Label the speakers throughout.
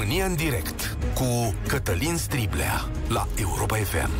Speaker 1: România în direct cu Cătălin Striblea la Europa FM.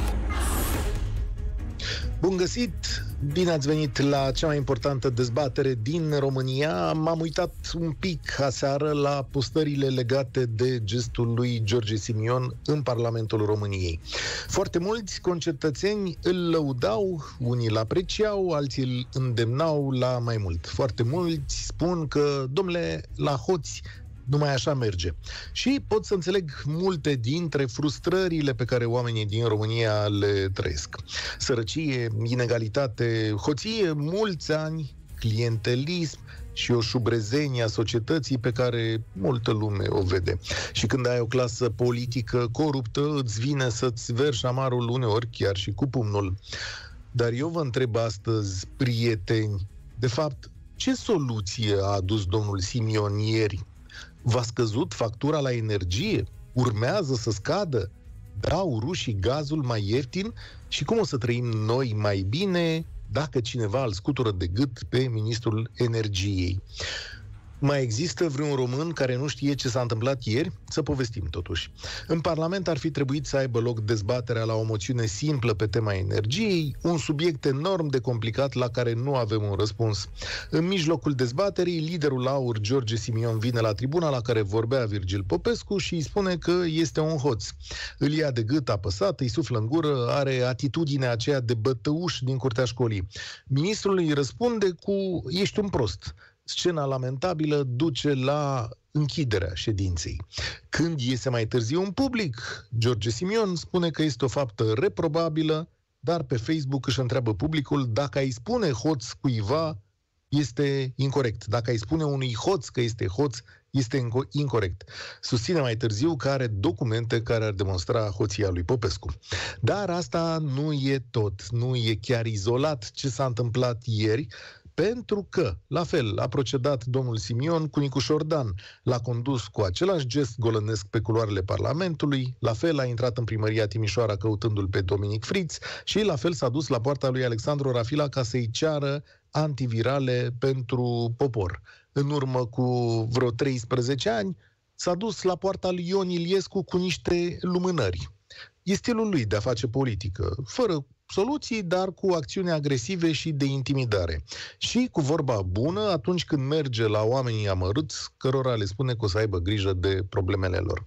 Speaker 2: Bun găsit! Bine ați venit la cea mai importantă dezbatere din România. M-am uitat un pic aseară la postările legate de gestul lui George Simion în Parlamentul României. Foarte mulți concetățeni îl lăudau, unii îl apreciau, alții îl îndemnau la mai mult. Foarte mulți spun că, domnule, la hoți numai așa merge. Și pot să înțeleg multe dintre frustrările pe care oamenii din România le trăiesc. Sărăcie, inegalitate, hoție, mulți ani, clientelism, și o șubrezenie a societății pe care multă lume o vede. Și când ai o clasă politică coruptă, îți vine să-ți verși amarul uneori chiar și cu pumnul. Dar eu vă întreb astăzi, prieteni, de fapt, ce soluție a adus domnul Simion ieri V-a scăzut factura la energie? Urmează să scadă? Dau rușii gazul mai ieftin? Și cum o să trăim noi mai bine dacă cineva îl scutură de gât pe ministrul energiei? Mai există vreun român care nu știe ce s-a întâmplat ieri? Să povestim totuși. În Parlament ar fi trebuit să aibă loc dezbaterea la o moțiune simplă pe tema energiei, un subiect enorm de complicat la care nu avem un răspuns. În mijlocul dezbaterii, liderul aur George Simion vine la tribuna la care vorbea Virgil Popescu și îi spune că este un hoț. Îl ia de gât apăsat, îi suflă în gură, are atitudinea aceea de bătăuș din curtea școlii. Ministrul îi răspunde cu ești un prost scena lamentabilă duce la închiderea ședinței. Când iese mai târziu în public, George Simion spune că este o faptă reprobabilă, dar pe Facebook își întreabă publicul dacă ai spune hoț cuiva este incorrect. Dacă ai spune unui hoț că este hoț, este incorrect. Susține mai târziu că are documente care ar demonstra hoția lui Popescu. Dar asta nu e tot, nu e chiar izolat ce s-a întâmplat ieri, pentru că, la fel, a procedat domnul Simion cu Nicu Șordan. L-a condus cu același gest golănesc pe culoarele Parlamentului, la fel a intrat în primăria Timișoara căutându-l pe Dominic Friț și la fel s-a dus la poarta lui Alexandru Rafila ca să-i ceară antivirale pentru popor. În urmă cu vreo 13 ani, s-a dus la poarta lui Ion Iliescu cu niște lumânări. E stilul lui de a face politică, fără soluții, dar cu acțiuni agresive și de intimidare. Și cu vorba bună, atunci când merge la oamenii amărâți, cărora le spune că o să aibă grijă de problemele lor.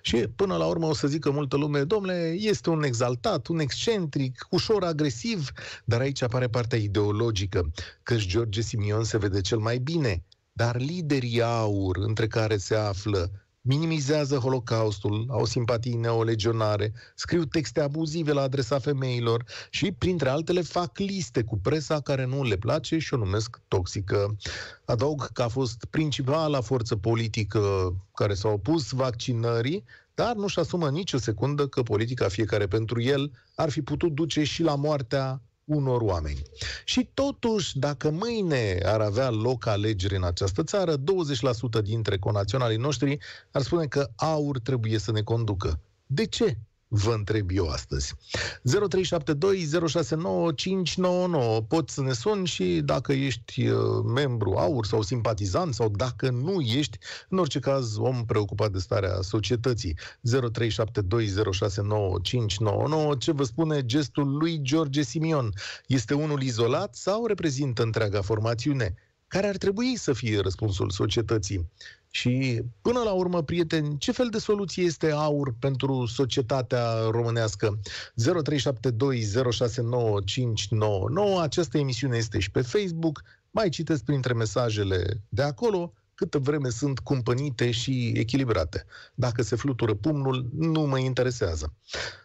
Speaker 2: Și până la urmă o să zică multă lume, domnule, este un exaltat, un excentric, ușor agresiv, dar aici apare partea ideologică, că George Simion se vede cel mai bine, dar liderii aur, între care se află minimizează Holocaustul, au simpatii neolegionare, scriu texte abuzive la adresa femeilor și, printre altele, fac liste cu presa care nu le place și o numesc toxică. Adaug că a fost principala forță politică care s-a opus vaccinării, dar nu-și asumă nicio secundă că politica fiecare pentru el ar fi putut duce și la moartea unor oameni. Și totuși, dacă mâine ar avea loc alegeri în această țară, 20% dintre conaționalii noștri ar spune că aur trebuie să ne conducă. De ce? Vă întreb eu astăzi. 0372069599 Poți să ne suni și dacă ești uh, membru AUR sau simpatizant sau dacă nu ești, în orice caz, om preocupat de starea societății. 0372069599 Ce vă spune gestul lui George Simion? Este unul izolat sau reprezintă întreaga formațiune? Care ar trebui să fie răspunsul societății? Și până la urmă, prieteni, ce fel de soluție este aur pentru societatea românească? 0372069599. Această emisiune este și pe Facebook. Mai citeți printre mesajele de acolo câtă vreme sunt cumpănite și echilibrate. Dacă se flutură pumnul, nu mă interesează.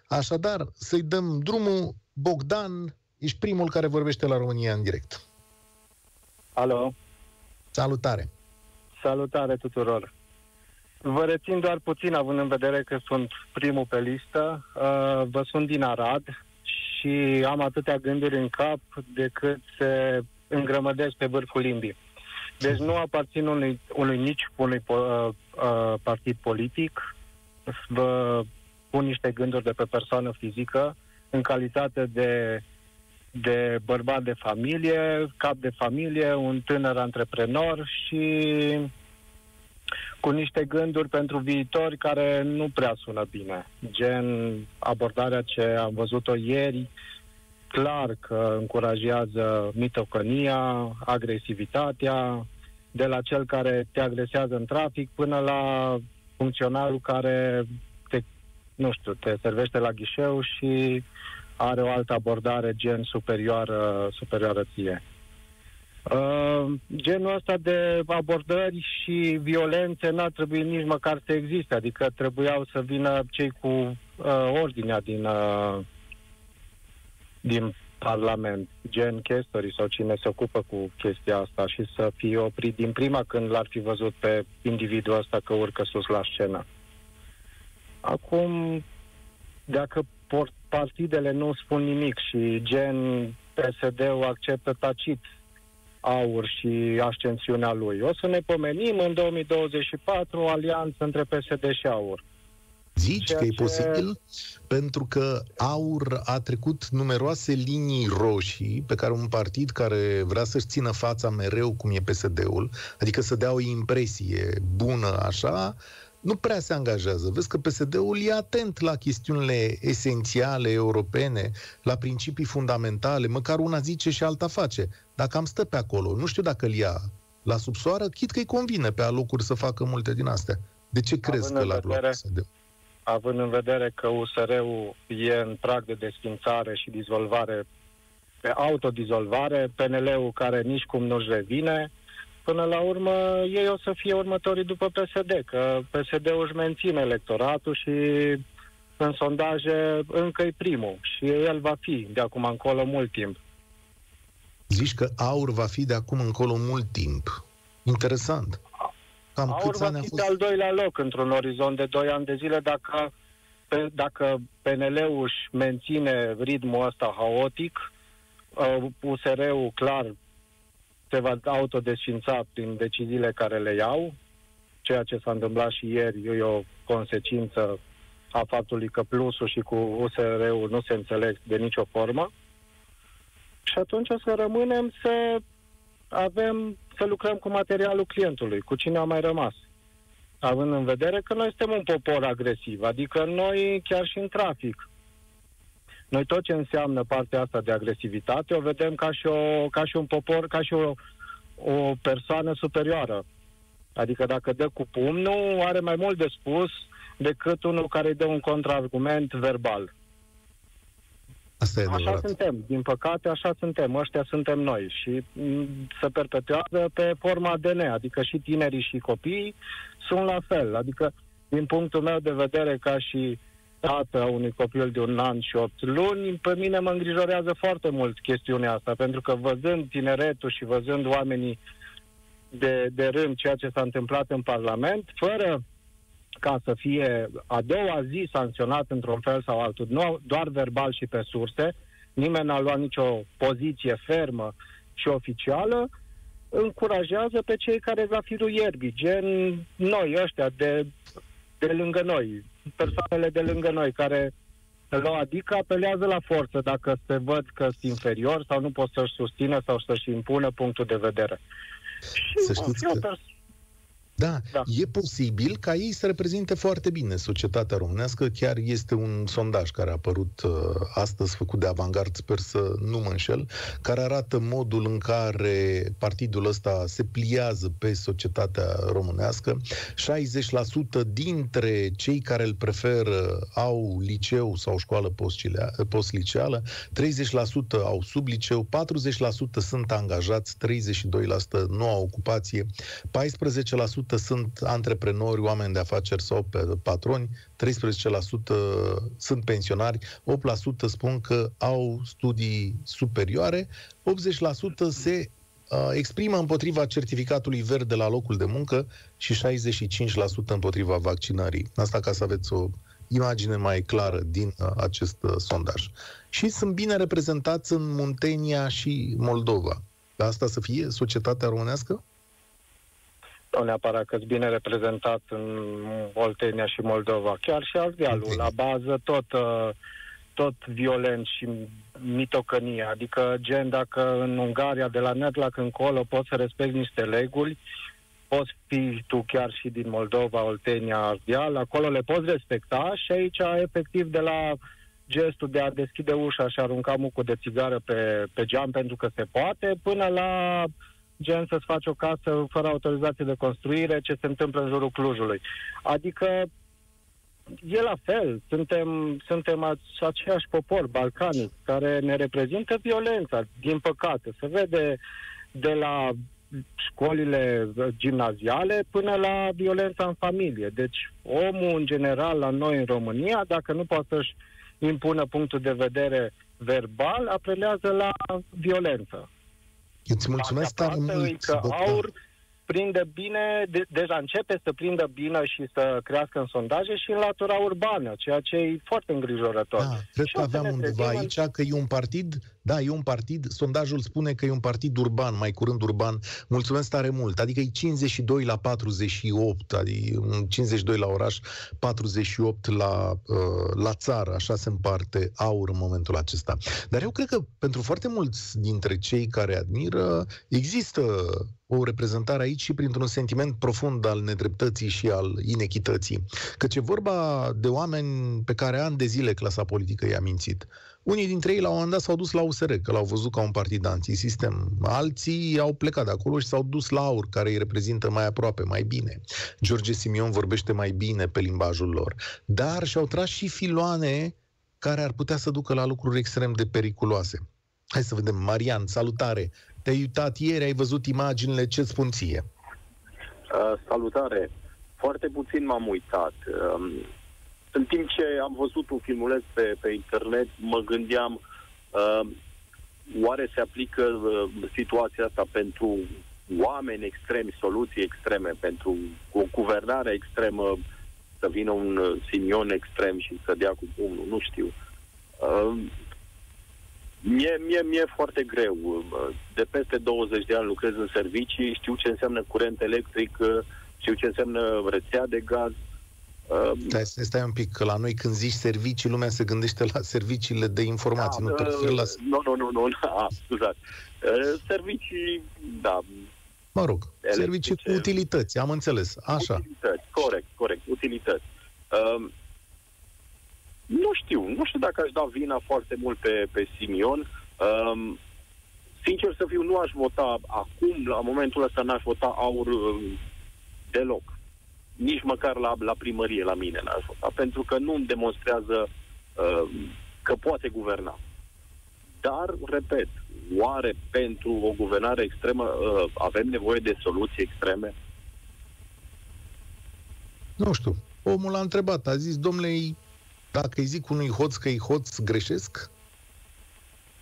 Speaker 2: Așadar, să-i dăm drumul. Bogdan, ești primul care vorbește la România în direct.
Speaker 3: Alo.
Speaker 2: Salutare.
Speaker 3: Salutare tuturor! Vă rețin doar puțin, având în vedere că sunt primul pe listă. Uh, vă sunt din Arad și am atâtea gânduri în cap decât se îngrămădesc pe vârful limbii. Deci nu aparțin unui, unui nici unui uh, uh, partid politic. Vă pun niște gânduri de pe persoană fizică în calitate de de bărbat de familie, cap de familie, un tânăr antreprenor și cu niște gânduri pentru viitori care nu prea sună bine. Gen abordarea ce am văzut-o ieri, clar că încurajează mitocănia, agresivitatea, de la cel care te agresează în trafic până la funcționarul care te, nu știu, te servește la ghișeu și are o altă abordare gen superioară, superioară ție. Uh, genul ăsta de abordări și violențe n-ar trebui nici măcar să existe, adică trebuiau să vină cei cu uh, ordinea din, uh, din Parlament, gen chestorii sau cine se ocupă cu chestia asta și să fie oprit din prima când l-ar fi văzut pe individul ăsta că urcă sus la scenă. Acum, dacă partidele nu spun nimic și gen PSD-ul acceptă tacit aur și ascensiunea lui. O să ne pomenim în 2024 o alianță între PSD și aur.
Speaker 2: Zici Ceea că e ce... posibil? Pentru că AUR a trecut numeroase linii roșii pe care un partid care vrea să-și țină fața mereu cum e PSD-ul, adică să dea o impresie bună așa, nu prea se angajează. Vezi că PSD-ul e atent la chestiunile esențiale europene, la principii fundamentale, măcar una zice și alta face. Dacă am stă pe acolo, nu știu dacă îl ia la subsoară, chit că îi convine pe alocuri să facă multe din astea. De ce crezi Având că l-ar lua PSD-ul?
Speaker 3: Având în vedere că USR-ul e în prag de desfințare și dizolvare, pe autodizolvare, PNL-ul care nici cum nu-și revine, până la urmă ei o să fie următorii după PSD, că PSD-ul își menține electoratul și în sondaje încă e primul și el va fi de acum încolo mult timp.
Speaker 2: Zici că aur va fi de acum încolo mult timp. Interesant.
Speaker 3: Cam aur va fi fost... al doilea loc într-un orizont de 2 ani de zile dacă, pe, dacă PNL-ul își menține ritmul ăsta haotic, uh, USR-ul clar se va autodesfința prin deciziile care le iau, ceea ce s-a întâmplat și ieri e o consecință a faptului că plusul și cu USR-ul nu se înțeleg de nicio formă. Și atunci o să rămânem să avem, să lucrăm cu materialul clientului, cu cine a mai rămas. Având în vedere că noi suntem un popor agresiv, adică noi chiar și în trafic noi tot ce înseamnă partea asta de agresivitate o vedem ca și, o, ca și un popor, ca și o, o persoană superioară. Adică dacă dă cu pumnul, are mai mult de spus decât unul care dă un contraargument verbal.
Speaker 2: Asta e
Speaker 3: așa
Speaker 2: adevărat.
Speaker 3: suntem, din păcate așa suntem, ăștia suntem noi și se perpetuează pe forma ADN, adică și tinerii și copiii sunt la fel, adică din punctul meu de vedere ca și tată a unui copil de un an și opt luni, pe mine mă îngrijorează foarte mult chestiunea asta, pentru că văzând tineretul și văzând oamenii de, de rând ceea ce s-a întâmplat în Parlament, fără ca să fie a doua zi sancționat într-un fel sau altul, nu doar verbal și pe surse, nimeni n-a luat nicio poziție fermă și oficială, încurajează pe cei care va fi ierbii, gen noi ăștia de, de lângă noi, persoanele de lângă noi care lua, adică apelează la forță dacă se văd că sunt inferior sau nu pot să-și susțină sau să-și impună punctul de vedere.
Speaker 2: Și să știți că... Pers- da, da, e posibil ca ei să reprezinte foarte bine societatea românească. Chiar este un sondaj care a apărut uh, astăzi, făcut de Avangard, sper să nu mă înșel, care arată modul în care partidul ăsta se pliază pe societatea românească. 60% dintre cei care îl preferă au liceu sau școală post-liceală, 30% au sub liceu, 40% sunt angajați, 32% nu au ocupație, 14% sunt antreprenori, oameni de afaceri sau patroni, 13% sunt pensionari, 8% spun că au studii superioare, 80% se uh, exprimă împotriva certificatului verde la locul de muncă și 65% împotriva vaccinării. Asta ca să aveți o imagine mai clară din uh, acest uh, sondaj. Și sunt bine reprezentați în Muntenia și Moldova. Asta să fie societatea românească?
Speaker 3: Nu neapărat că bine reprezentat în Oltenia și Moldova, chiar și Ardealul, la bază tot, uh, tot violent și mitocănie, adică gen dacă în Ungaria de la Netlac încolo poți să respecti niște reguli, poți fi tu chiar și din Moldova, Oltenia, Ardeal, acolo le poți respecta și aici, efectiv, de la gestul de a deschide ușa și a arunca mucul de țigară pe, pe geam pentru că se poate, până la gen să-ți faci o casă fără autorizație de construire, ce se întâmplă în jurul Clujului. Adică e la fel, suntem, suntem aceiași popor balcanic care ne reprezintă violența, din păcate. Se vede de la școlile gimnaziale până la violența în familie. Deci omul în general la noi în România, dacă nu poate să-și impună punctul de vedere verbal, apelează la violență.
Speaker 2: Îți mulțumesc tare mult,
Speaker 3: că aur prinde bine, de, deja începe să prindă bine și să crească în sondaje și în latura urbană, ceea ce e foarte îngrijorător. Da,
Speaker 2: cred și că aveam undeva aici că e un partid, da, e un partid, sondajul spune că e un partid urban, mai curând urban. Mulțumesc tare mult. Adică e 52 la 48, adică 52 la oraș, 48 la, uh, la țară, așa se împarte aur în momentul acesta. Dar eu cred că pentru foarte mulți dintre cei care admiră, există o reprezentare aici și printr-un sentiment profund al nedreptății și al inechității. Căci e vorba de oameni pe care ani de zile clasa politică i-a mințit. Unii dintre ei la un moment dat s-au dus la USR, că l-au văzut ca un partid antisistem. Alții au plecat de acolo și s-au dus la AUR, care îi reprezintă mai aproape, mai bine. George Simion vorbește mai bine pe limbajul lor. Dar și-au tras și filoane care ar putea să ducă la lucruri extrem de periculoase. Hai să vedem. Marian, salutare! Te-ai uitat ieri, ai văzut imaginile, ce spun ție?
Speaker 4: Uh, salutare! Foarte puțin m-am uitat. Uh, în timp ce am văzut un filmuleț pe, pe internet, mă gândeam uh, oare se aplică uh, situația asta pentru oameni extremi, soluții extreme, pentru o guvernare extremă, să vină un uh, Simion extrem și să dea cu pumnul, nu știu. Uh, Mie, mie, mie e foarte greu. De peste 20 de ani lucrez în servicii, știu ce înseamnă curent electric, știu ce înseamnă rețea de gaz.
Speaker 2: Stai, stai un pic, că la noi când zici servicii, lumea se gândește la serviciile de informații, da, nu te la...
Speaker 4: Nu, nu, nu, nu, da, scuzați. Servicii, da.
Speaker 2: Mă rog, electrice, servicii cu utilități, am înțeles, așa.
Speaker 4: Utilități, corect, corect, utilități. Uh, nu știu, nu știu dacă aș da vina foarte mult pe, pe Simion. Um, sincer să fiu, nu aș vota acum, la momentul ăsta n-aș vota aur um, deloc. Nici măcar la, la primărie, la mine n-aș vota, pentru că nu îmi demonstrează um, că poate guverna. Dar, repet, oare pentru o guvernare extremă uh, avem nevoie de soluții extreme?
Speaker 2: Nu știu. Omul a întrebat, a zis, domnule, dacă îi zic unui hoț că e hoț, greșesc?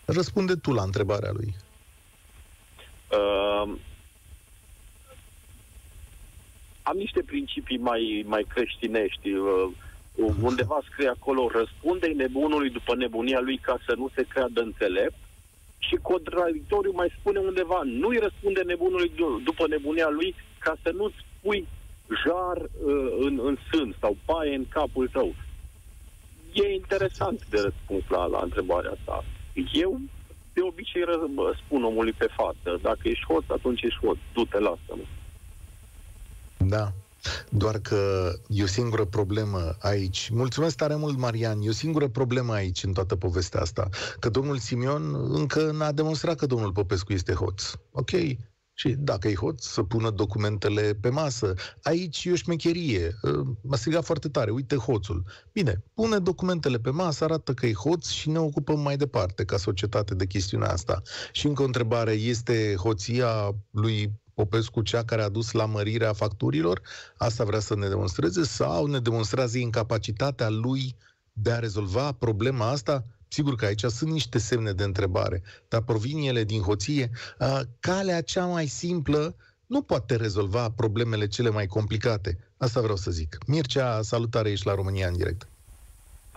Speaker 2: Răspunde tu la întrebarea lui. Uh,
Speaker 4: am niște principii mai, mai creștinești. Uh, undeva scrie acolo, răspunde nebunului după nebunia lui ca să nu se creadă înțelept și contradictoriu mai spune undeva, nu-i răspunde nebunului după nebunia lui ca să nu-ți pui jar uh, în, în sân sau paie în capul tău e interesant de răspuns la, la întrebarea asta. Eu de obicei spun omului pe față, dacă ești hoț, atunci ești hoț, du-te, lasă-mă.
Speaker 2: Da. Doar că e o singură problemă aici. Mulțumesc tare mult, Marian. E o singură problemă aici în toată povestea asta. Că domnul Simion încă n-a demonstrat că domnul Popescu este hoț. Ok, și dacă e hoț, să pună documentele pe masă. Aici e o șmecherie. Ă, m-a strigat foarte tare. Uite hoțul. Bine, pune documentele pe masă, arată că e hoț și ne ocupăm mai departe ca societate de chestiunea asta. Și încă o întrebare. Este hoția lui Popescu cea care a dus la mărirea facturilor? Asta vrea să ne demonstreze? Sau ne demonstrează incapacitatea lui de a rezolva problema asta? Sigur că aici sunt niște semne de întrebare, dar provin ele din hoție. Calea cea mai simplă nu poate rezolva problemele cele mai complicate. Asta vreau să zic. Mircea, salutare, ești la România în direct.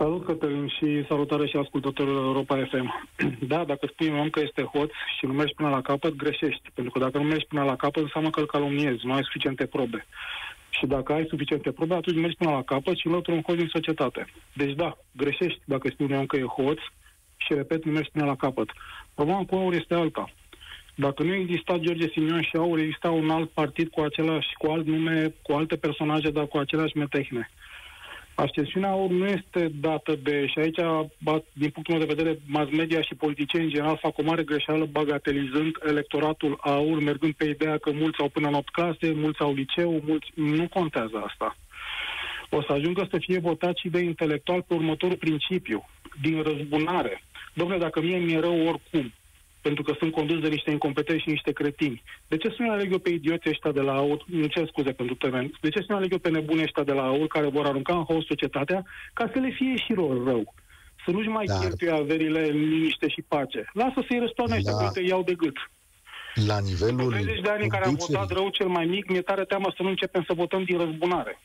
Speaker 5: Salut, Cătălin, și salutare și ascultătorilor Europa FM. Da, dacă spui un om că este hoț și nu mergi până la capăt, greșești. Pentru că dacă nu mergi până la capăt, înseamnă că îl calomniezi, nu ai suficiente probe. Și dacă ai suficiente probe, atunci mergi până la capăt și înlături un hoț din societate. Deci da, greșești dacă spui un om că e hoț și, repet, nu mergi până la capăt. Problema cu aur este alta. Dacă nu exista George Simion și Aur, exista un alt partid cu același, cu alt nume, cu alte personaje, dar cu aceleași metehne. Ascensiunea AUR nu este dată de, și aici, din punctul meu de vedere, mass media și politicieni în general fac o mare greșeală bagatelizând electoratul AUR, mergând pe ideea că mulți au până în 8 clase, mulți au liceu, mulți... Nu contează asta. O să ajungă să fie votat și de intelectual pe următorul principiu, din răzbunare. Domnule, dacă mie mi-e rău oricum, pentru că sunt condus de niște incompetenți și niște cretini. De ce să nu aleg eu pe idioții ăștia de la AUR, nu cer scuze pentru termen, de ce să nu aleg eu pe nebuni ăștia de la AUR care vor arunca în haos societatea ca să le fie și lor rău? Să nu-și mai Dar... cheltuie averile în liniște și pace. Lasă să-i răstoarne ăștia, la... că iau de gât.
Speaker 2: La nivelul...
Speaker 5: 30 de ani în care am votat rău cel mai mic, mi-e tare teamă să nu începem să votăm din răzbunare.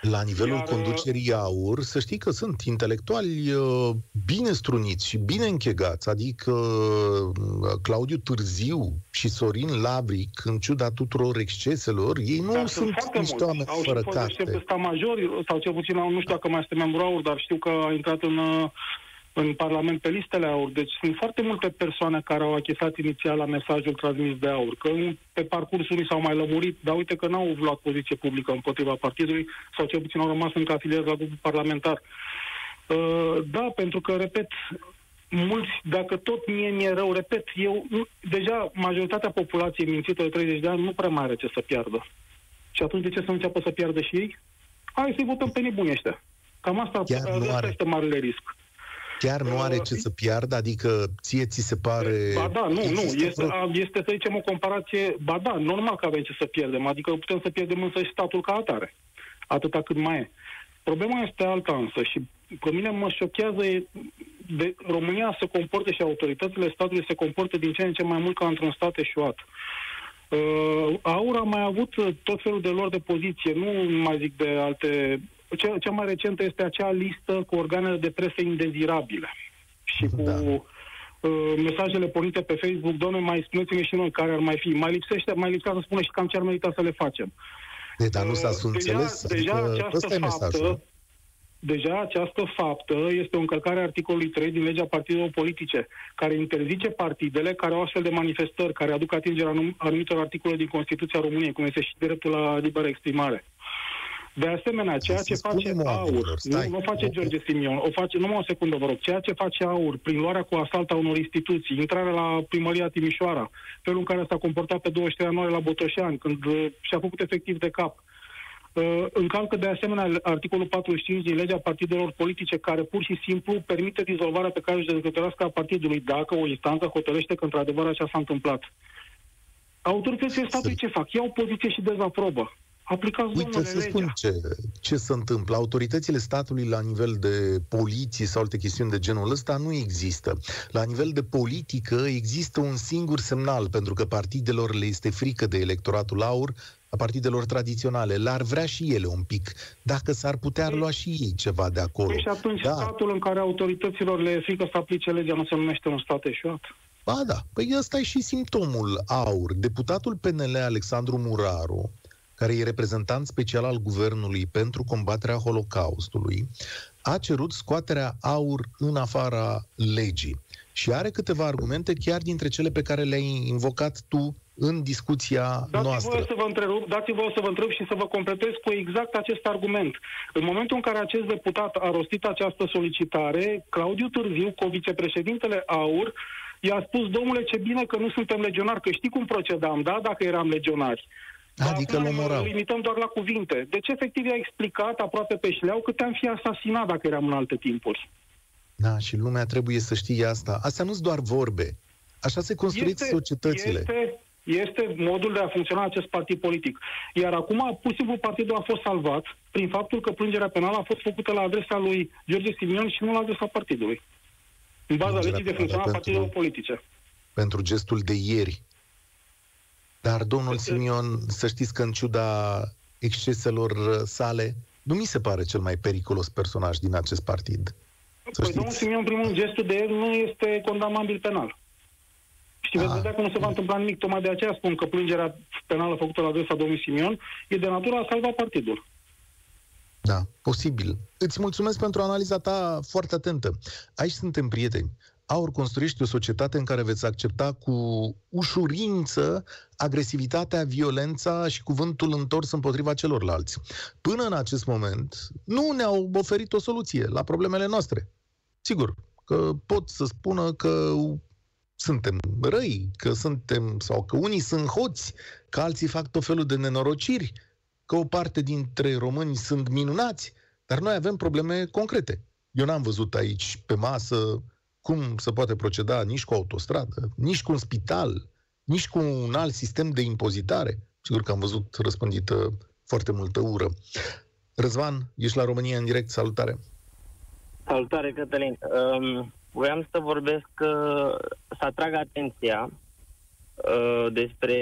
Speaker 2: La nivelul Iar... conducerii AUR, să știi că sunt intelectuali uh, bine struniți și bine închegați, adică uh, Claudiu Târziu și Sorin Labric, în ciuda tuturor exceselor, ei nu dar sunt niște oameni fără carte.
Speaker 5: Au și majori, sau cel puțin, nu știu dacă mai este membru AUR, dar știu că a intrat în uh, în Parlament pe listele AUR. Deci sunt foarte multe persoane care au achesat inițial la mesajul transmis de AUR, că pe parcursul unii s-au mai lămurit, dar uite că n-au luat poziție publică împotriva partidului sau cel puțin au rămas încă afiliați la grupul parlamentar. Uh, da, pentru că, repet, mulți, dacă tot mie mi-e rău, repet, eu, deja majoritatea populației mințită de 30 de ani nu prea mai are ce să piardă. Și atunci de ce să nu înceapă să piardă și ei? Hai să-i votăm pe nebuni ăștia. Cam asta, asta este marele risc.
Speaker 2: Chiar nu are ce să piardă? Adică ție ți se pare...
Speaker 5: Ba da, nu, nu. Este, este, să zicem, o comparație... Ba da, normal că avem ce să pierdem. Adică putem să pierdem însă și statul ca atare. Atâta cât mai e. Problema este alta însă și pe mine mă șochează e de România se comportă și autoritățile statului se comportă din ce în ce mai mult ca într-un stat eșuat. Uh, Aur a mai avut tot felul de lor de poziție, nu mai zic de alte cea, cea mai recentă este acea listă cu organele de presă indezirabile și cu da. uh, mesajele pornite pe Facebook, domnule, mai spuneți-ne și noi care ar mai fi. Mai lipsește, mai lipsea să spună și cam ce ar merita să le facem.
Speaker 2: De, dar nu s-a uh, înțeles?
Speaker 5: Deja, adică deja această faptă, Deja această faptă este o încălcare a articolului 3 din legea partidelor politice, care interzice partidele care au astfel de manifestări, care aduc atingerea anumitor articole din Constituția României, cum este și dreptul la liberă exprimare. De asemenea, ceea ce face AUR, nu, nu face George Simion, o face, numai o secundă vă rog, ceea ce face AUR prin luarea cu asalt a unor instituții, intrarea la primăria Timișoara, felul în care s-a comportat pe 23 ianuarie la Botoșani, când uh, și-a făcut efectiv de cap, uh, încalcă de asemenea articolul 45 din legea partidelor politice, care pur și simplu permite dizolvarea pe care își judecătorească a partidului, dacă o instanță hotărăște că într-adevăr așa s-a întâmplat. Autoritățile statului ce fac? Iau poziție și dezaprobă. Aplicați, Uite,
Speaker 2: să spun ce, ce se întâmplă. Autoritățile statului la nivel de poliție sau alte chestiuni de genul ăsta nu există. La nivel de politică există un singur semnal, pentru că partidelor le este frică de electoratul aur, a partidelor tradiționale. L-ar vrea și ele un pic, dacă s-ar putea păi- lua și ei ceva de acolo. Păi
Speaker 5: și atunci da. statul în care autorităților le e frică să aplice legea nu se numește un stat eșuat?
Speaker 2: Ba da, păi ăsta e și simptomul aur. Deputatul PNL Alexandru Muraru, care e reprezentant special al guvernului pentru combaterea Holocaustului, a cerut scoaterea aur în afara legii. Și are câteva argumente, chiar dintre cele pe care le-ai invocat tu în discuția dați noastră.
Speaker 5: Voie să vă întreb, dați vă să vă întreb și să vă completez cu exact acest argument. În momentul în care acest deputat a rostit această solicitare, Claudiu Târziu, cu vicepreședintele AUR, i-a spus, domnule, ce bine că nu suntem legionari, că știi cum procedam, da, dacă eram legionari.
Speaker 2: Adică
Speaker 5: nu moral. limităm doar la cuvinte. Deci, efectiv, i-a explicat aproape pe șleau că te-am fi asasinat dacă eram în alte timpuri.
Speaker 2: Da, și lumea trebuie să știe asta. Astea nu sunt doar vorbe. Așa se construiesc este, societățile.
Speaker 5: Este, este modul de a funcționa acest partid politic. Iar acum, pur și simplu, partidul a fost salvat prin faptul că plângerea penală a fost făcută la adresa lui George Simion și nu la adresa partidului. În baza legii de funcționare a partidelor politice.
Speaker 2: Pentru gestul de ieri dar domnul Simion, să știți că în ciuda exceselor sale, nu mi se pare cel mai periculos personaj din acest partid.
Speaker 5: Să păi domnul Simion, primul gestul de el nu este condamnabil penal. Și veți ah. vedea că nu se va întâmpla nimic. Tocmai de aceea spun că plângerea penală făcută la adresa domnului Simion e de natură a salva partidul.
Speaker 2: Da, posibil. Îți mulțumesc pentru analiza ta foarte atentă. Aici suntem prieteni. Aur construiește o societate în care veți accepta cu ușurință agresivitatea, violența și cuvântul întors împotriva celorlalți. Până în acest moment, nu ne-au oferit o soluție la problemele noastre. Sigur, că pot să spună că suntem răi, că suntem, sau că unii sunt hoți, că alții fac tot felul de nenorociri, că o parte dintre români sunt minunați, dar noi avem probleme concrete. Eu n-am văzut aici pe masă cum se poate proceda nici cu autostradă, nici cu un spital, nici cu un alt sistem de impozitare. Sigur că am văzut răspândită foarte multă ură. Răzvan, ești la România în direct, salutare!
Speaker 6: Salutare, Cătălin! Um, voiam să vorbesc, uh, să atrag atenția uh, despre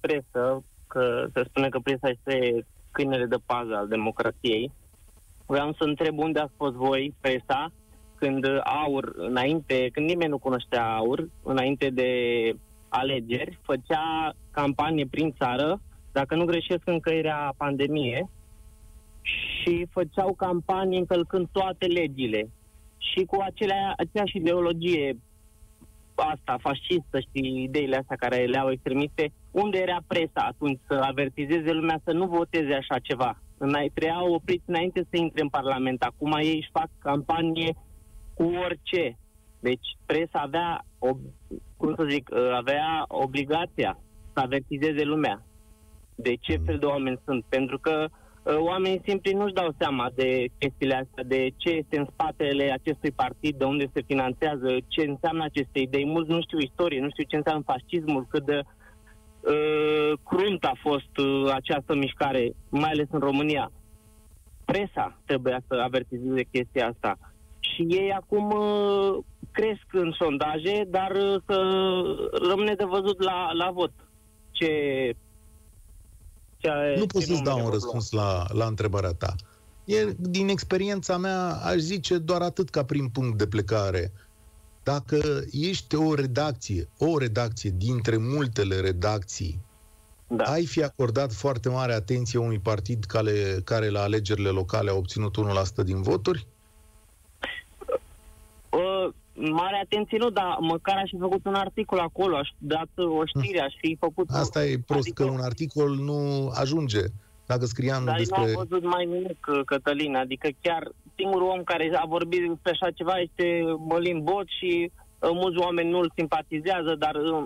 Speaker 6: presă, că se spune că presa este câinele de pază al democrației. Vreau să întreb unde ați fost voi, presa, când aur, înainte, când nimeni nu cunoștea aur, înainte de alegeri, făcea campanie prin țară, dacă nu greșesc încă era pandemie, și făceau campanii încălcând toate legile și cu acelea, aceeași ideologie asta fascistă și ideile astea care le-au extremiste, unde era presa atunci să avertizeze lumea să nu voteze așa ceva? Trebuiau opriți înainte să intre în Parlament. Acum ei își fac campanie cu orice. Deci presa avea, cum să zic, ă, avea obligația să avertizeze lumea de ce fel de oameni sunt. Pentru că uh, oamenii simpli nu-și dau seama de chestiile astea, de ce este în spatele acestui partid, de unde se finanțează, ce înseamnă aceste idei. Mulți nu știu istorie, nu știu ce înseamnă fascismul, cât de uh, crunt a fost uh, această mișcare, mai ales în România. Presa trebuia să avertizeze chestia asta și ei acum uh, cresc în sondaje, dar uh, să rămâne de văzut la, la vot ce,
Speaker 2: ce Nu pot să-ți dau un răspuns la, la întrebarea ta. E, din experiența mea, aș zice doar atât ca prin punct de plecare. Dacă ești o redacție, o redacție dintre multele redacții, da. ai fi acordat foarte mare atenție unui partid care, care la alegerile locale a obținut 1% din voturi?
Speaker 6: Uh, mare atenție nu, dar măcar aș fi făcut un articol acolo, aș dat o știre, aș fi făcut...
Speaker 2: Asta e prost, adică... că un articol nu ajunge. Dacă scriam
Speaker 6: dar
Speaker 2: despre...
Speaker 6: nu am văzut mai nimic, uh, Cătălin, adică chiar singurul om care a vorbit despre așa ceva este Mălin Bot și uh, mulți oameni nu-l simpatizează, dar uh,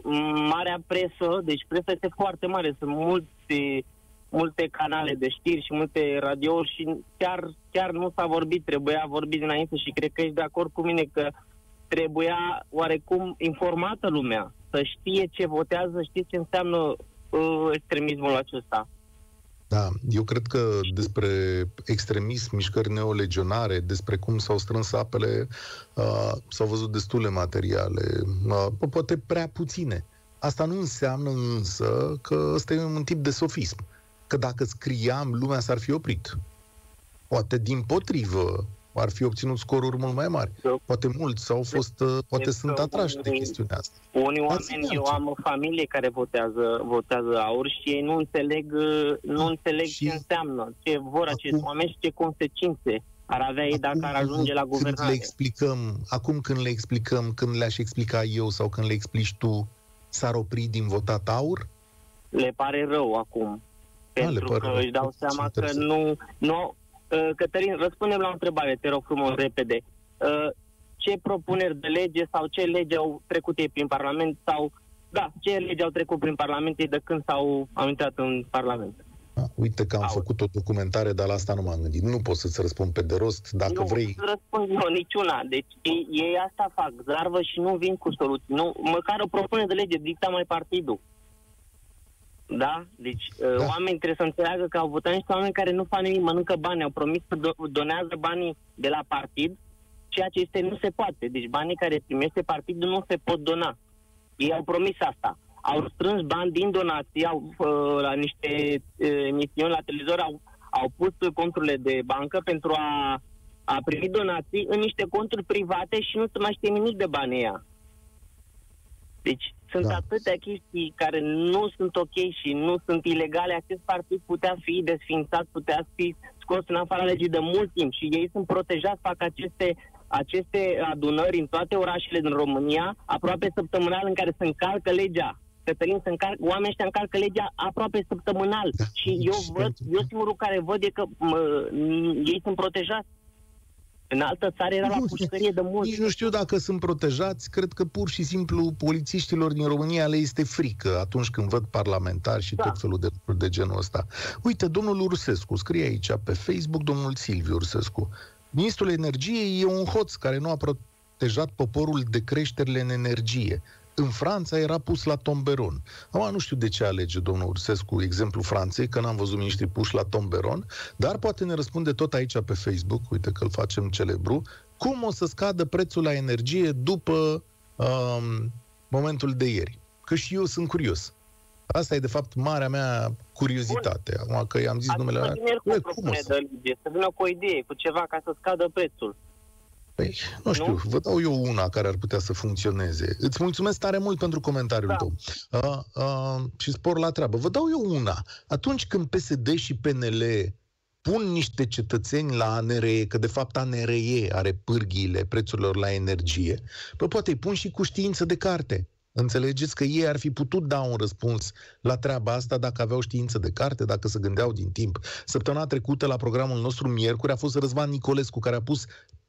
Speaker 6: marea presă, deci presa este foarte mare, sunt mulți multe canale de știri și multe radiouri și chiar, chiar nu s-a vorbit, trebuia vorbit dinainte și cred că ești de acord cu mine că trebuia oarecum informată lumea, să știe ce votează, știe ce înseamnă uh, extremismul acesta.
Speaker 2: Da, eu cred că despre extremism, mișcări neolegionare, despre cum s-au strâns apele, uh, s-au văzut destule materiale, uh, poate prea puține. Asta nu înseamnă însă că ăsta e un tip de sofism că dacă scriam, lumea s-ar fi oprit. Poate din potrivă ar fi obținut scoruri mult mai mari. Poate mulți au fost, uh, poate sunt atrași de chestiunea asta.
Speaker 6: Unii oameni, eu am o familie care votează, votează aur și ei nu înțeleg, uh, nu înțeleg și ce înseamnă, ce vor acum, acești oameni și ce consecințe ar avea ei dacă ar ajunge la guvernare.
Speaker 2: Când le explicăm, acum când le explicăm, când le-aș explica eu sau când le explici tu, s-ar opri din votat aur?
Speaker 6: Le pare rău acum. Pentru că își dau seama că nu... nu uh, Cătălin, răspundem la o întrebare, te rog frumos, repede. Uh, ce propuneri de lege sau ce lege au trecut ei prin Parlament sau... Da, ce lege au trecut prin Parlament de când s-au au intrat în Parlament?
Speaker 2: A, uite că am Auzi. făcut o documentare, dar la asta nu m-am gândit. Nu pot să-ți răspund pe de rost, dacă
Speaker 6: nu
Speaker 2: vrei...
Speaker 6: Nu răspund eu niciuna. Deci ei, ei asta fac, zarvă și nu vin cu soluții. Nu, măcar o propunere de lege dicta mai partidul. Da? Deci uh, da. oamenii trebuie să înțeleagă că au votat niște oameni care nu fac nimic, mănâncă bani, au promis să do- donează banii de la partid, ceea ce este nu se poate. Deci banii care primește partidul nu se pot dona. Ei au promis asta. Au strâns bani din donații, au, uh, la niște uh, emisiuni la televizor, au, au pus conturile de bancă pentru a, a primi donații în niște conturi private și nu se mai știe nimic de banii ăia. Deci sunt da. atâtea chestii care nu sunt ok și nu sunt ilegale. Acest partid putea fi desfințat, putea fi scos în afara legii de mult timp și ei sunt protejați, fac aceste aceste adunări în toate orașele din România, aproape săptămânal, în care se încalcă legea. Cătălin, se încarcă, oamenii ăștia încalcă legea aproape săptămânal. Da. Și eu văd, eu singurul care văd e că mă, ei sunt protejați. În altă țară era nu, la pușcărie de mult.
Speaker 2: Nici nu știu dacă sunt protejați. Cred că pur și simplu polițiștilor din România le este frică atunci când văd parlamentari și da. tot felul de lucruri de genul ăsta. Uite, domnul Ursescu scrie aici pe Facebook, domnul Silviu Ursescu. Ministrul Energiei e un hoț care nu a protejat poporul de creșterile în energie. În Franța era pus la tomberon. Acum nu știu de ce alege domnul Ursescu exemplu Franței, că n-am văzut miniștri puși la tomberon, dar poate ne răspunde tot aici pe Facebook, uite că îl facem celebru, cum o să scadă prețul la energie după um, momentul de ieri. Că și eu sunt curios. Asta e, de fapt, marea mea curiozitate. Acum că i-am zis Atunci numele
Speaker 6: ăla. Cum o să... De să vină cu o idee, cu ceva ca să scadă prețul.
Speaker 2: Păi, nu știu, nu? vă dau eu una care ar putea să funcționeze. Îți mulțumesc tare mult pentru comentariul da. tău. Uh, uh, și spor la treabă. Vă dau eu una. Atunci când PSD și PNL pun niște cetățeni la ANRE, că de fapt ANRE are pârghiile prețurilor la energie, bă, poate îi pun și cu știință de carte. Înțelegeți că ei ar fi putut da un răspuns la treaba asta dacă aveau știință de carte, dacă se gândeau din timp. Săptămâna trecută, la programul nostru miercuri, a fost Răzvan Nicolescu, care a pus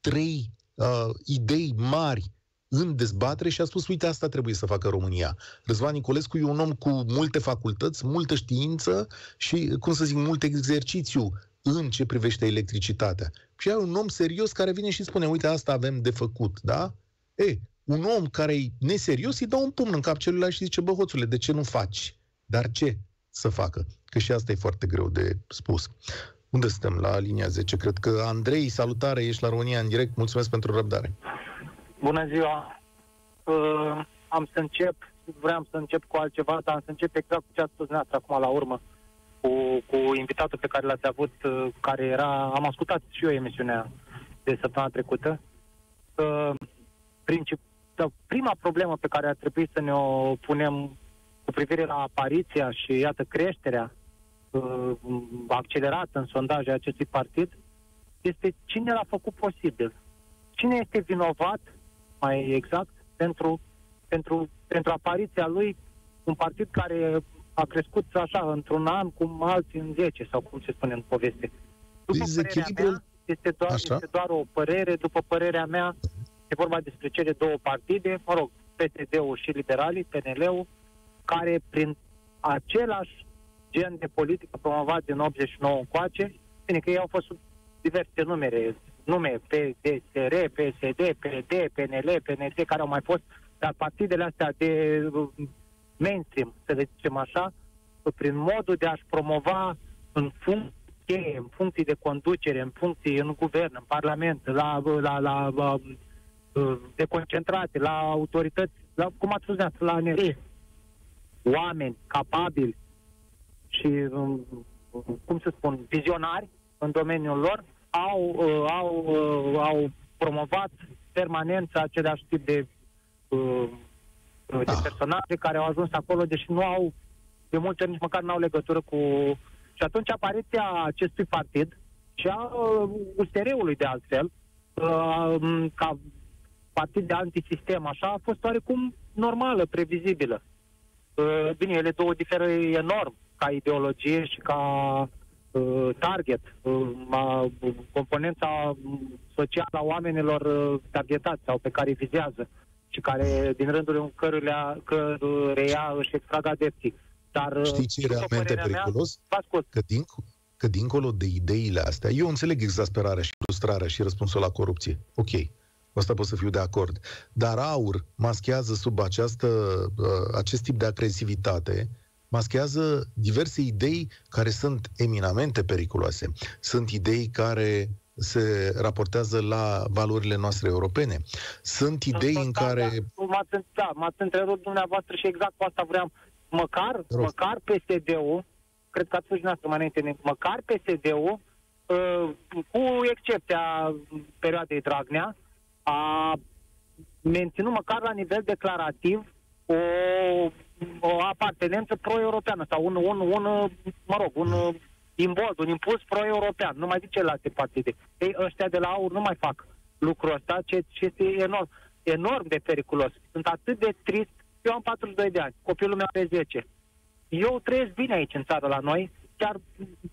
Speaker 2: trei uh, idei mari în dezbatere și a spus, uite, asta trebuie să facă România. Răzvan Nicolescu e un om cu multe facultăți, multă știință și, cum să zic, mult exercițiu în ce privește electricitatea. Și ai un om serios care vine și spune, uite, asta avem de făcut, da? E, un om care e neserios îi dă un pumn în cap celuilalt și zice, bă, hoțule, de ce nu faci? Dar ce să facă? Că și asta e foarte greu de spus. Unde suntem? La linia 10. Cred că Andrei, salutare, ești la România în direct. Mulțumesc pentru răbdare.
Speaker 7: Bună ziua! Uh, am să încep, vreau să încep cu altceva, dar am să încep exact cu ce ați spus dumneavoastră acum la urmă, cu, cu invitatul pe care l-ați avut, uh, care era, am ascultat și eu emisiunea de săptămâna trecută. Uh, princip, da, prima problemă pe care ar trebui să ne o punem cu privire la apariția și, iată, creșterea uh, accelerat în sondaje acestui partid este cine l-a făcut posibil. Cine este vinovat, mai exact, pentru, pentru, pentru apariția lui un partid care a crescut așa într-un an cum alții în 10 sau cum se spune în poveste. După părerea mea, este doar, este doar o părere, după părerea mea, e vorba despre cele două partide, mă rog, PSD-ul și liberalii, PNL-ul, care prin același gen de politică promovat din 89 încoace. Bine că ei au fost diverse numere, nume PDSR, PSD, PD, PNL, PND, care au mai fost, dar partidele astea de uh, mainstream, să le zicem așa, prin modul de a-și promova în funcție, în funcții de conducere, în funcții în guvern, în parlament, la, la, la, la uh, de concentrate, la autorități, la, cum ați spus la NRE, oameni capabili și, um, cum să spun, vizionari în domeniul lor au, uh, au, uh, au promovat permanent același tip de, uh, de da. personaje care au ajuns acolo, deși nu au, de multe ori nici măcar nu au legătură cu... Și atunci apariția acestui partid și a USR-ului de altfel, ca partid de antisistem, așa, a fost oarecum normală, previzibilă. Bine, ele două diferă enorm ca ideologie și ca uh, target, uh, a, componența socială a oamenilor uh, targetați sau pe care vizează și care, din rândul căruia, căruia își extrag adepții. Dar, uh,
Speaker 2: Știi ce e realmente periculos? Mea, că, din, că dincolo de ideile astea, eu înțeleg exasperarea și frustrarea și răspunsul la corupție. Ok, asta pot să fiu de acord. Dar aur maschează sub această, uh, acest tip de agresivitate maschează diverse idei care sunt eminamente periculoase. Sunt idei care se raportează la valorile noastre europene. Sunt idei în care...
Speaker 7: M-ați, da, m-ați întrerupt dumneavoastră și exact cu asta vreau. Măcar, măcar PSD-ul, cred că ați spus dumneavoastră mai înainte, măcar PSD-ul, uh, cu excepția perioadei Dragnea, a menținut măcar la nivel declarativ o o apartenență pro-europeană sau un, un, un, mă rog, un imbold, un impuls pro-european. Nu mai zice la alte partide. Ei, ăștia de la AUR nu mai fac lucrul ăsta, ce, ce este enorm, enorm de periculos. Sunt atât de trist. Eu am 42 de ani, copilul meu are 10. Eu trăiesc bine aici în țară la noi, chiar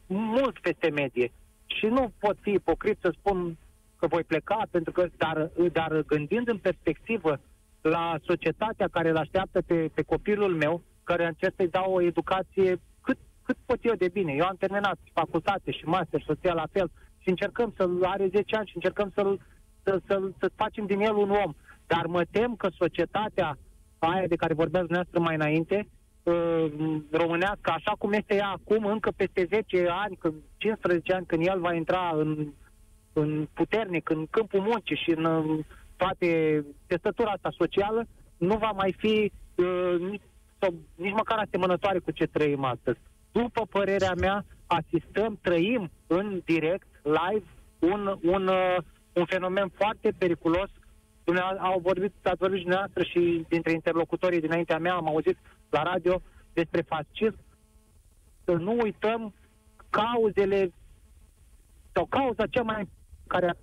Speaker 7: mult peste medie. Și nu pot fi ipocrit să spun că voi pleca, pentru că, dar, dar gândind în perspectivă la societatea care îl așteaptă pe, pe copilul meu, care încerc să-i dau o educație cât, cât pot eu de bine. Eu am terminat facultate și master, soția la fel, și încercăm să-l are 10 ani și încercăm să-l, să, să, să facem din el un om. Dar mă tem că societatea aia de care vorbeați dumneavoastră mai înainte, uh, românească, așa cum este ea acum, încă peste 10 ani, când, 15 ani, când el va intra în, în puternic, în câmpul muncii și în toate testătura asta socială, nu va mai fi uh, nici, sau, nici măcar asemănătoare cu ce trăim astăzi. După părerea mea, asistăm, trăim în direct, live, un, un, uh, un fenomen foarte periculos. Au vorbit, ați vorbit dumneavoastră și dintre interlocutorii dinaintea mea, am auzit la radio despre fascism. Să nu uităm cauzele sau cauza cea mai care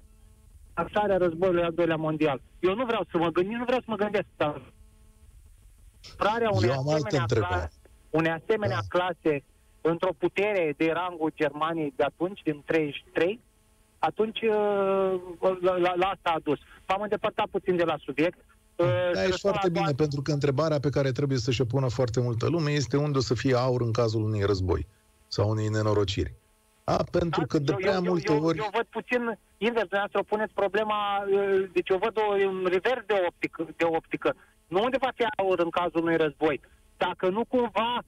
Speaker 7: a lansarea războiului al doilea mondial. Eu nu vreau să mă gândesc, nu vreau să mă gândesc, dar Prarea unei asemenea, clase, unei asemenea da. clase într-o putere de rangul Germaniei de atunci, din 33, atunci uh, la, la, la asta a dus. M-am îndepărtat puțin de la subiect.
Speaker 2: Uh, da, e foarte bine, pentru că întrebarea pe care trebuie să-și o pună foarte multă lume este unde o să fie aur în cazul unui război sau unei nenorociri. A, pentru da, că de prea
Speaker 7: eu,
Speaker 2: multe
Speaker 7: eu,
Speaker 2: ori...
Speaker 7: Eu, eu văd puțin invers, dumneavoastră puneți problema, uh, deci eu văd o, un revers de optică, de optică. Nu unde va fi aur în cazul unui război. Dacă nu cumva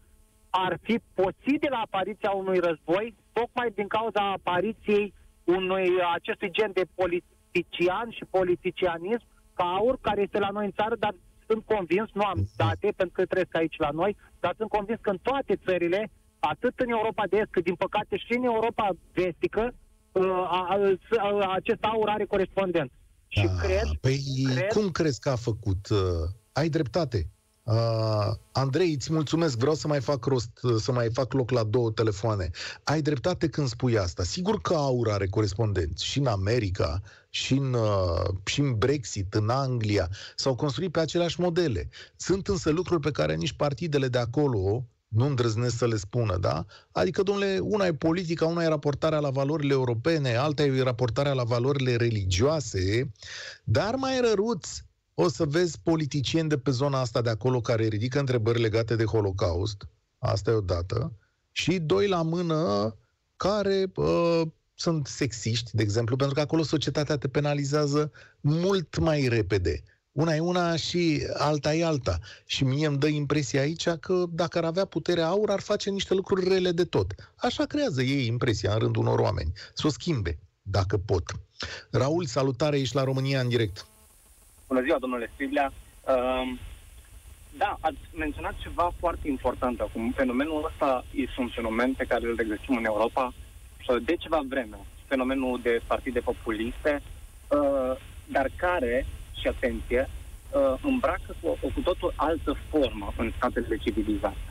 Speaker 7: ar fi posibilă apariția unui război, tocmai din cauza apariției unui acestui gen de politician și politicianism ca aur, care este la noi în țară, dar sunt convins, nu am date pentru că trăiesc aici la noi, dar sunt convins că în toate țările, atât în Europa de Est, cât din păcate și în Europa vestică, uh, acest aur are corespondent.
Speaker 2: Și da, cred, păi cred... cum crezi că a făcut? Uh, ai dreptate. Uh, Andrei, îți mulțumesc, vreau să mai fac rost, să mai fac loc la două telefoane. Ai dreptate când spui asta. Sigur că aur are corespondenți și în America, și în, uh, și în Brexit, în Anglia. S-au construit pe aceleași modele. Sunt însă lucruri pe care nici partidele de acolo nu îndrăznesc să le spună, da? Adică, domnule, una e politica, una e raportarea la valorile europene, alta e raportarea la valorile religioase, dar mai răruți o să vezi politicieni de pe zona asta de acolo care ridică întrebări legate de Holocaust, asta e o dată, și doi la mână care uh, sunt sexiști, de exemplu, pentru că acolo societatea te penalizează mult mai repede. Una e una și alta e alta. Și mie îmi dă impresia aici că dacă ar avea puterea aur, ar face niște lucruri rele de tot. Așa creează ei impresia în rândul unor oameni. Să o schimbe, dacă pot. Raul, salutare, ești la România în direct.
Speaker 8: Bună ziua, domnule Striblea. Uh, da, ați menționat ceva foarte important acum. Fenomenul ăsta este un fenomen pe care îl regăsim în Europa de ceva vreme. Fenomenul de partide populiste, uh, dar care, și atenție, uh, îmbracă cu o cu totul altă formă în statele civilizate.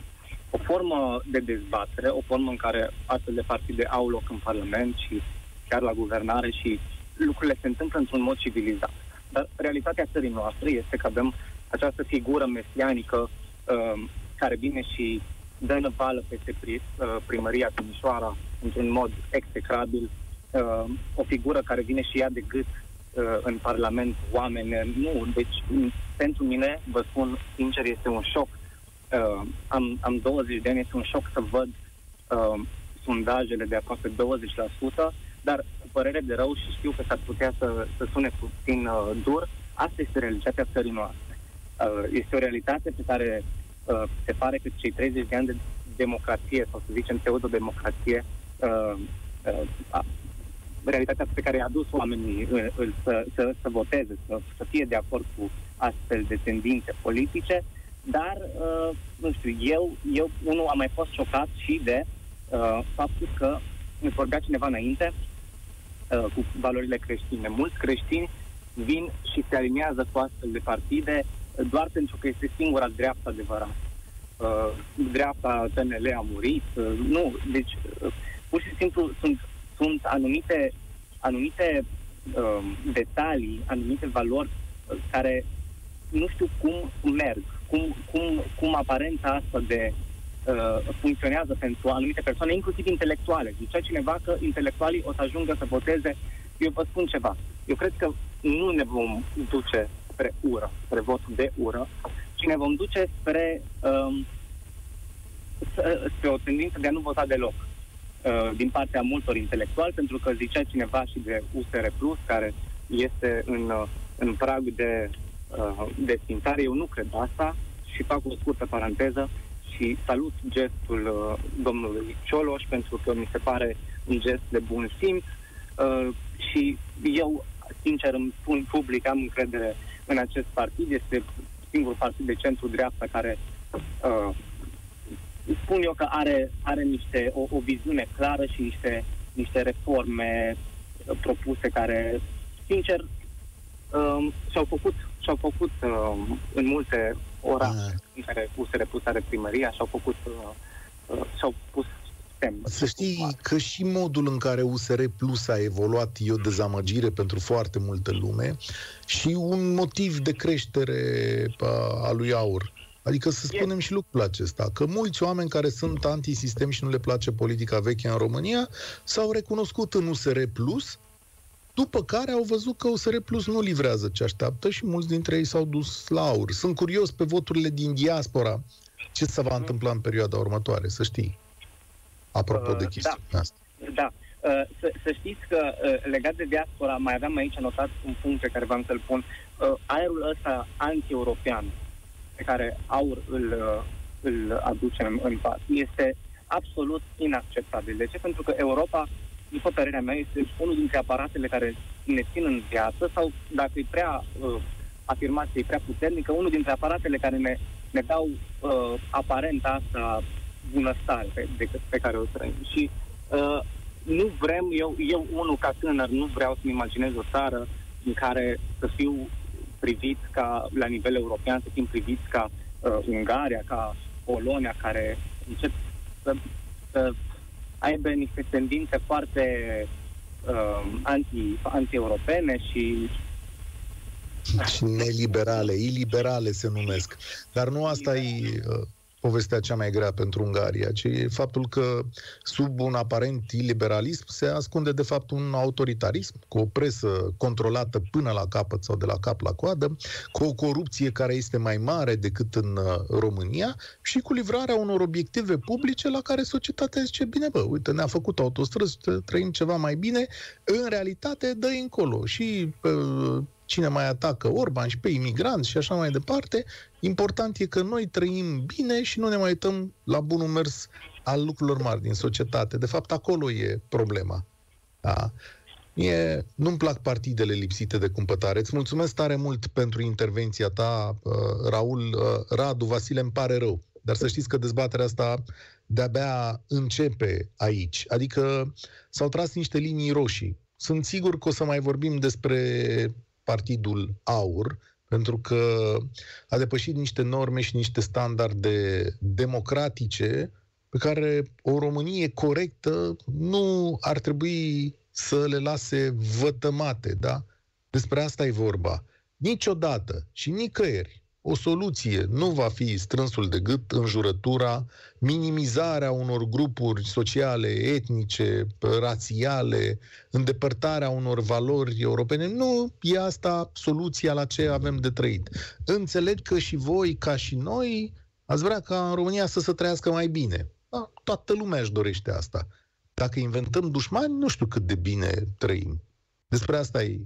Speaker 8: O formă de dezbatere, o formă în care astfel de partide au loc în Parlament și chiar la guvernare și lucrurile se întâmplă într-un mod civilizat. Dar realitatea țării noastre este că avem această figură mesianică uh, care vine și dă năvală peste pri, uh, primăria Timișoara într-un mod execrabil, uh, o figură care vine și ea de gât uh, în Parlament oameni. Nu, deci pentru mine, vă spun sincer, este un șoc. Uh, am, am 20 de ani, este un șoc să văd uh, sondajele de aproape 20%, dar părere de rău și știu că s-ar putea să, să sune puțin uh, dur, asta este realitatea țării noastre. Uh, este o realitate pe care uh, se pare că cei 30 de ani de democrație, sau să zicem pseudo-democrație, uh, uh, realitatea pe care i-a adus oamenii uh, uh, să, să, să voteze, să, să fie de acord cu astfel de tendințe politice, dar, uh, nu știu, eu, eu unul am mai fost șocat și de uh, faptul că îmi vorbea cineva înainte, Uh, cu valorile creștine. Mulți creștini vin și se aliniază cu astfel de partide uh, doar pentru că este singura dreaptă adevărată. Uh, dreapta TNL a murit. Uh, nu, deci uh, pur și simplu sunt, sunt anumite, anumite uh, detalii, anumite valori uh, care nu știu cum merg, cum, cum, cum aparența asta de uh, funcționează pentru anumite persoane, inclusiv intelectuale. Zicea cineva că intelectualii o să ajungă să voteze. Eu vă spun ceva. Eu cred că nu ne vom duce spre ură, spre vot de ură, ci ne vom duce spre, um, spre o tendință de a nu vota deloc uh, din partea multor intelectuali, pentru că zicea cineva și de USR Plus, care este în, uh, în prag de uh, desfințare. Eu nu cred asta și fac o scurtă paranteză și salut gestul uh, domnului Cioloș pentru că mi se pare un gest de bun simț uh, și eu, sincer, îmi spun public, am încredere în acest partid. Este singurul partid de centru-dreapta care uh, spun eu că are, are niște, o, o viziune clară și niște, niște reforme uh, propuse care, sincer, uh, și-au făcut, și-au făcut uh, în multe orașe ah. în care USR Plus are primăria, și-au făcut, uh, uh, și-au pus
Speaker 2: să știi că și modul în care USR Plus a evoluat e o dezamăgire pentru foarte multă lume și un motiv de creștere a lui Aur. Adică să spunem și lucrul acesta, că mulți oameni care sunt antisistem și nu le place politica veche în România s-au recunoscut în USR Plus, după care au văzut că USR Plus nu livrează ce așteaptă și mulți dintre ei s-au dus la aur. Sunt curios pe voturile din diaspora ce se va întâmpla în perioada următoare, să știi. Apropo uh, de chestiunea
Speaker 8: da.
Speaker 2: asta.
Speaker 8: Da. Uh, să, să știți că uh, legat de diaspora, mai aveam aici anotat un punct pe care v-am să-l pun. Uh, aerul ăsta anti-european pe care aur îl, uh, îl aduce în, în pas este absolut inacceptabil. De ce? Pentru că Europa, după părerea mea, este unul dintre aparatele care ne țin în viață sau, dacă e prea uh, afirmație, e prea puternică, unul dintre aparatele care ne, ne dau uh, aparent asta bunăstare pe, de, pe care o trăim. Și uh, nu vrem, eu, eu unul ca tânăr, nu vreau să-mi imaginez o țară în care să fiu privit ca, la nivel european, să fim priviți ca uh, Ungaria, ca Polonia, care încep să, să aibă niște tendințe foarte uh, anti, anti-europene și
Speaker 2: și neliberale, iliberale se numesc. Dar nu asta e uh, povestea cea mai grea pentru Ungaria, ci faptul că sub un aparent iliberalism se ascunde de fapt un autoritarism, cu o presă controlată până la capăt sau de la cap la coadă, cu o corupție care este mai mare decât în uh, România și cu livrarea unor obiective publice la care societatea zice, bine bă, uite, ne-a făcut autostrăzi, trăim ceva mai bine, în realitate dă încolo și uh, cine mai atacă Orban și pe imigranți și așa mai departe. Important e că noi trăim bine și nu ne mai uităm la bunul mers al lucrurilor mari din societate. De fapt, acolo e problema. Da. Mie nu-mi plac partidele lipsite de cumpătare. Îți mulțumesc tare mult pentru intervenția ta, uh, Raul. Uh, Radu, Vasile, îmi pare rău. Dar să știți că dezbaterea asta de-abia începe aici. Adică s-au tras niște linii roșii. Sunt sigur că o să mai vorbim despre Partidul Aur, pentru că a depășit niște norme și niște standarde democratice pe care o Românie corectă nu ar trebui să le lase vătămate, da? Despre asta e vorba. Niciodată și nicăieri o soluție nu va fi strânsul de gât, înjurătura, minimizarea unor grupuri sociale, etnice, rațiale, îndepărtarea unor valori europene. Nu e asta soluția la ce avem de trăit. Înțeleg că și voi, ca și noi, ați vrea ca în România să se trăiască mai bine. Da, toată lumea își dorește asta. Dacă inventăm dușmani, nu știu cât de bine trăim. Despre asta e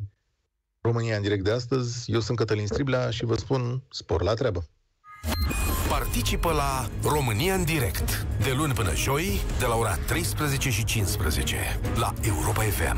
Speaker 2: România în direct de astăzi. Eu sunt Cătălin Striblea și vă spun spor la treabă.
Speaker 1: Participă la România în direct de luni până joi de la ora 13 și 15 la Europa FM.